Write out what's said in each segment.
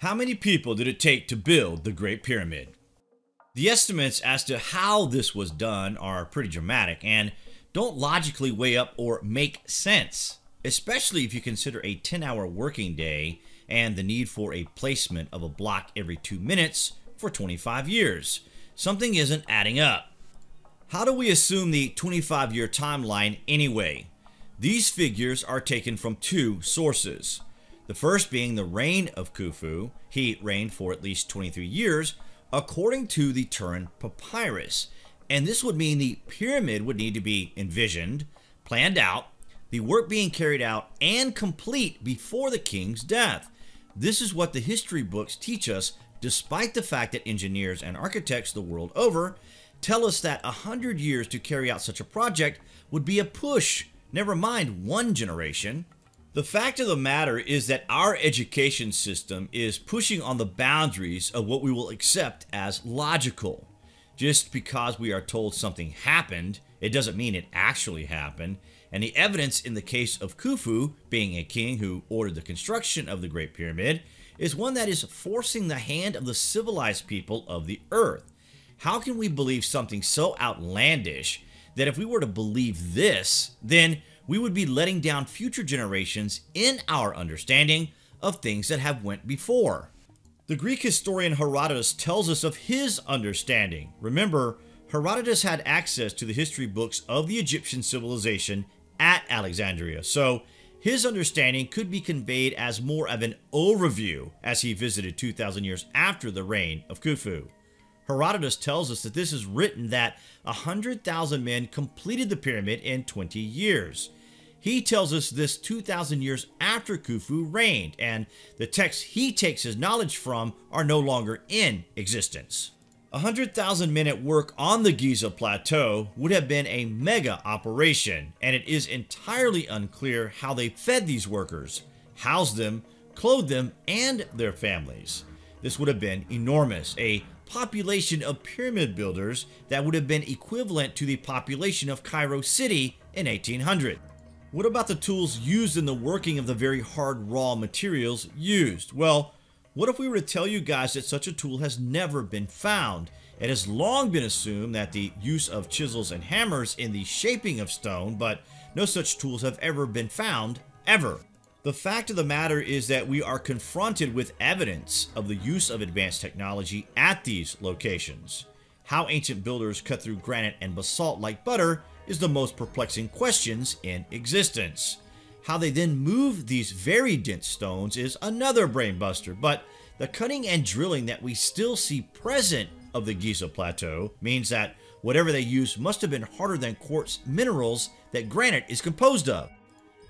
How many people did it take to build the Great Pyramid? The estimates as to how this was done are pretty dramatic and don't logically weigh up or make sense, especially if you consider a 10 hour working day and the need for a placement of a block every two minutes for 25 years. Something isn't adding up. How do we assume the 25 year timeline anyway? These figures are taken from two sources. The first being the reign of Khufu, he reigned for at least 23 years, according to the Turin Papyrus. And this would mean the pyramid would need to be envisioned, planned out, the work being carried out, and complete before the king's death. This is what the history books teach us, despite the fact that engineers and architects the world over tell us that a hundred years to carry out such a project would be a push, never mind one generation. The fact of the matter is that our education system is pushing on the boundaries of what we will accept as logical. Just because we are told something happened, it doesn't mean it actually happened. And the evidence in the case of Khufu, being a king who ordered the construction of the Great Pyramid, is one that is forcing the hand of the civilized people of the earth. How can we believe something so outlandish that if we were to believe this, then we would be letting down future generations in our understanding of things that have went before? The Greek historian Herodotus tells us of his understanding. Remember, Herodotus had access to the history books of the Egyptian civilization at Alexandria, so his understanding could be conveyed as more of an overview as he visited 2,000 years after the reign of Khufu. Herodotus tells us that this is written that 100,000 men completed the pyramid in 20 years. He tells us this 2,000 years after Khufu reigned, and the texts he takes his knowledge from are no longer in existence. 100,000 men at work on the Giza Plateau would have been a mega operation, and it is entirely unclear how they fed these workers, housed them, clothed them, and their families. This would have been enormous, a population of pyramid builders that would have been equivalent to the population of Cairo City in 1800. What about the tools used in the working of the very hard raw materials used? Well, what if we were to tell you guys that such a tool has never been found? It has long been assumed that the use of chisels and hammers in the shaping of stone, but no such tools have ever been found, ever. The fact of the matter is that we are confronted with evidence of the use of advanced technology at these locations. How ancient builders cut through granite and basalt like butter is the most perplexing questions in existence. How they then move these very dense stones is another brainbuster, but the cutting and drilling that we still see present of the Giza Plateau means that whatever they used must have been harder than quartz minerals that granite is composed of.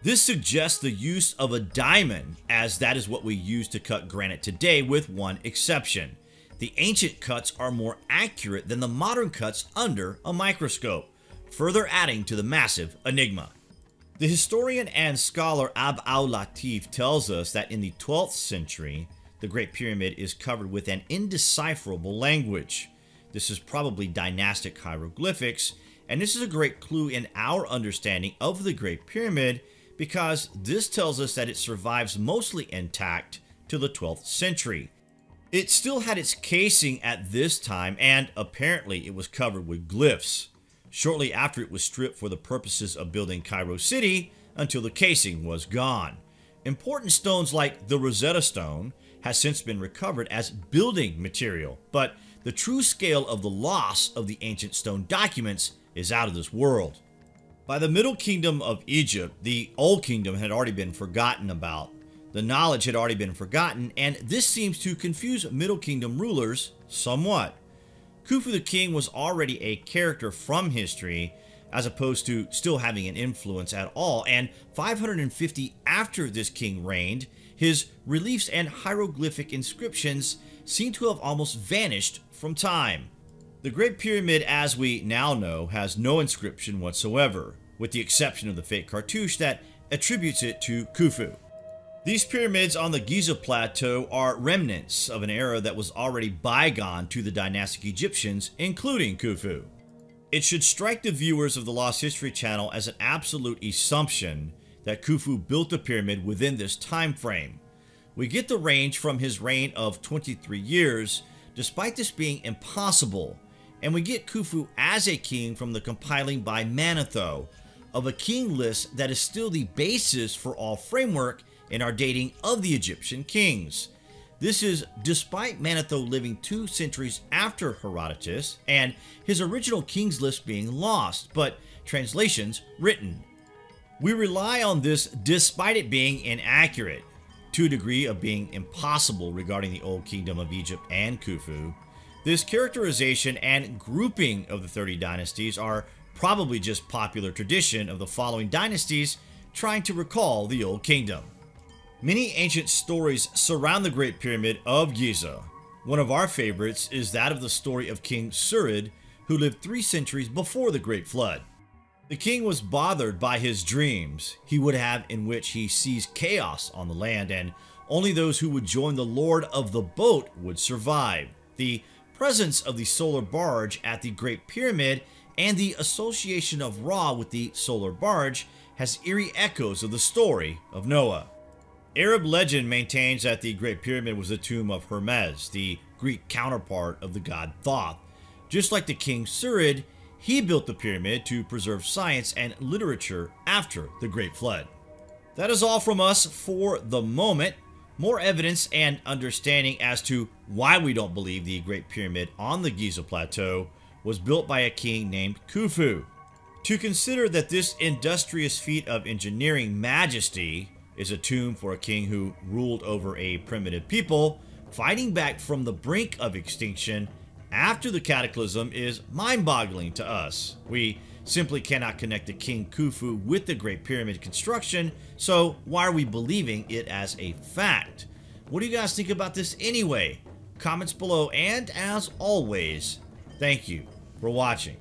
This suggests the use of a diamond, as that is what we use to cut granite today, with one exception. The ancient cuts are more accurate than the modern cuts under a microscope, further adding to the massive enigma. The historian and scholar Abd al-Latif tells us that in the 12th century, the Great Pyramid is covered with an indecipherable language. This is probably dynastic hieroglyphics, and this is a great clue in our understanding of the Great Pyramid because this tells us that it survives mostly intact to the 12th century. It still had its casing at this time, and apparently it was covered with glyphs shortly after it was stripped for the purposes of building Cairo City until the casing was gone. Important stones like the Rosetta Stone has since been recovered as building material, but the true scale of the loss of the ancient stone documents is out of this world. By the Middle Kingdom of Egypt, the Old Kingdom had already been forgotten about. The knowledge had already been forgotten, and this seems to confuse Middle Kingdom rulers somewhat. Khufu the King was already a character from history as opposed to still having an influence at all, and 550 after this king reigned, his reliefs and hieroglyphic inscriptions seem to have almost vanished from time. The Great Pyramid, as we now know, has no inscription whatsoever, with the exception of the fake cartouche that attributes it to Khufu. These pyramids on the Giza Plateau are remnants of an era that was already bygone to the dynastic Egyptians, including Khufu. It should strike the viewers of the Lost History channel as an absolute assumption that Khufu built the pyramid within this time frame. We get the range from his reign of 23 years, despite this being impossible, and we get Khufu as a king from the compiling by Manetho of a king list that is still the basis for all framework in our dating of the Egyptian kings. This is despite Manetho living two centuries after Herodotus and his original kings list being lost, but translations written. We rely on this despite it being inaccurate, to a degree of being impossible regarding the Old Kingdom of Egypt and Khufu. This characterization and grouping of the 30 dynasties are probably just popular tradition of the following dynasties trying to recall the Old Kingdom. Many ancient stories surround the Great Pyramid of Giza. One of our favorites is that of the story of King Surid, who lived three centuries before the Great Flood. The king was bothered by his dreams he would have in which he sees chaos on the land and only those who would join the Lord of the Boat would survive. The presence of the solar barge at the Great Pyramid and the association of Ra with the solar barge has eerie echoes of the story of Noah. Arab legend maintains that the Great Pyramid was the tomb of Hermes, the Greek counterpart of the god Thoth. Just like the king Surid, he built the pyramid to preserve science and literature after the Great Flood. That is all from us for the moment. More evidence and understanding as to why we don't believe the Great Pyramid on the Giza Plateau was built by a king named Khufu. To consider that this industrious feat of engineering majesty is a tomb for a king who ruled over a primitive people, fighting back from the brink of extinction after the cataclysm is mind-boggling to us. We simply cannot connect the King Khufu with the Great Pyramid construction, so why are we believing it as a fact? What do you guys think about this anyway? Comments below, and as always, thank you for watching.